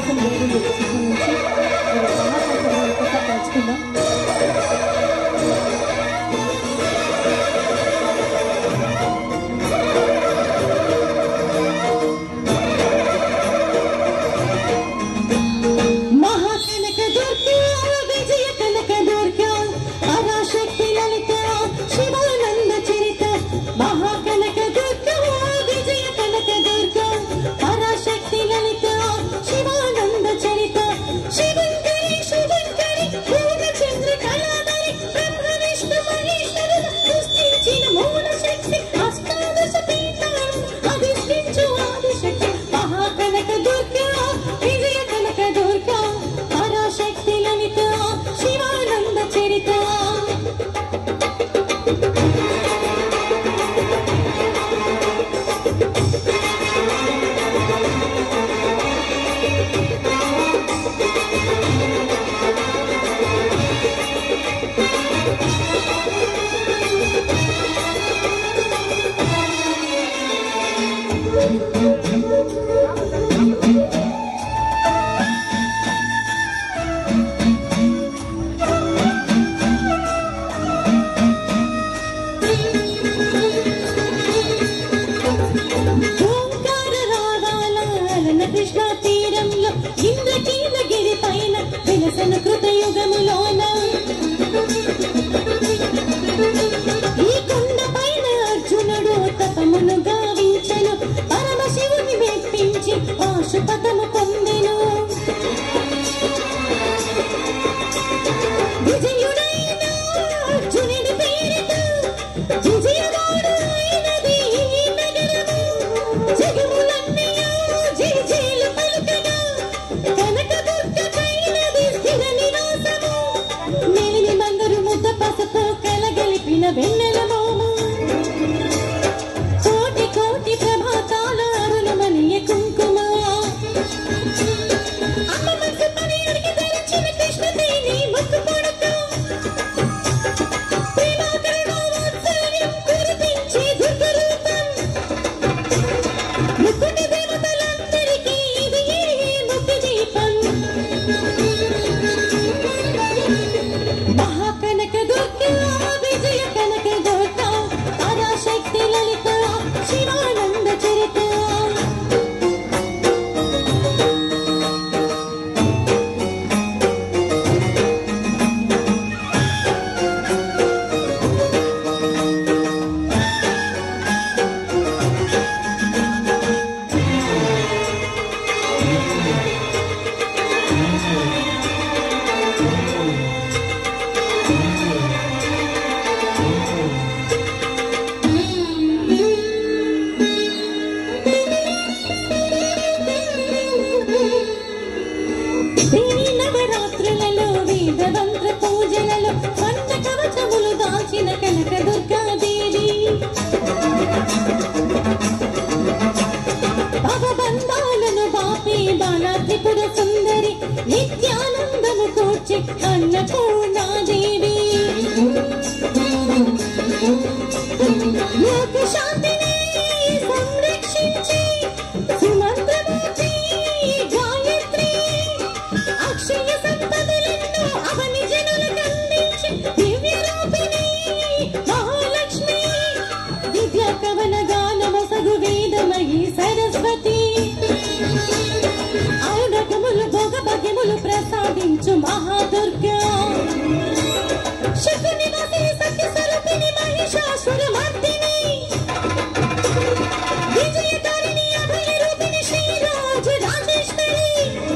এখন বন্ধু করতে শুনেছি আমার কথা বলার కృష్ణ తీరంలో ఇంద్రకీలగిరి పైన విలసన కృత 我不想 Touch me!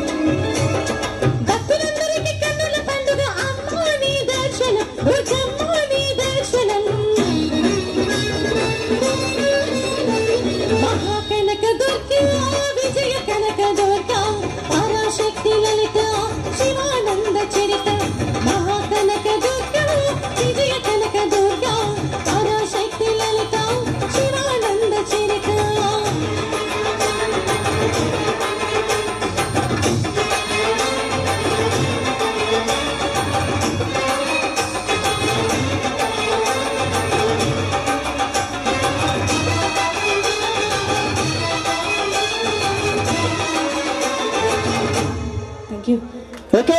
Okay?